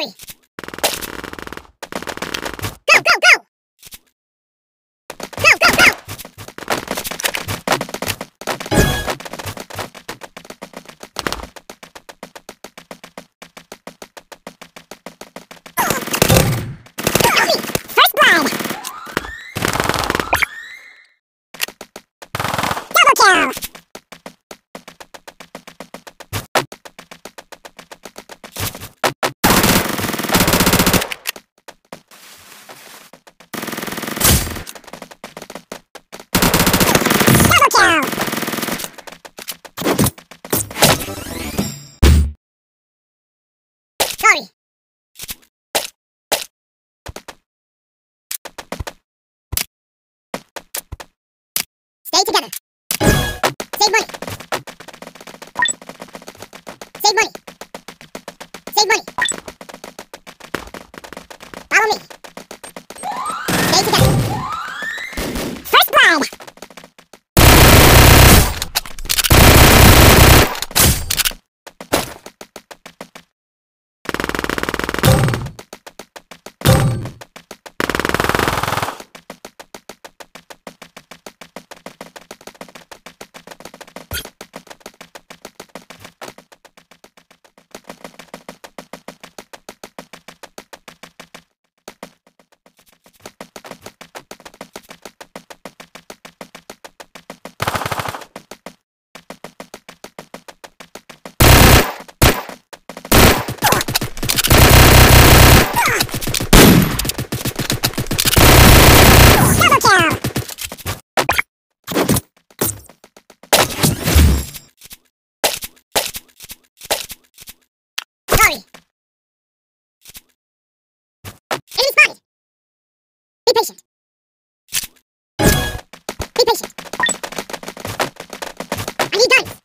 sorry. Patient. Be patient. I need guns.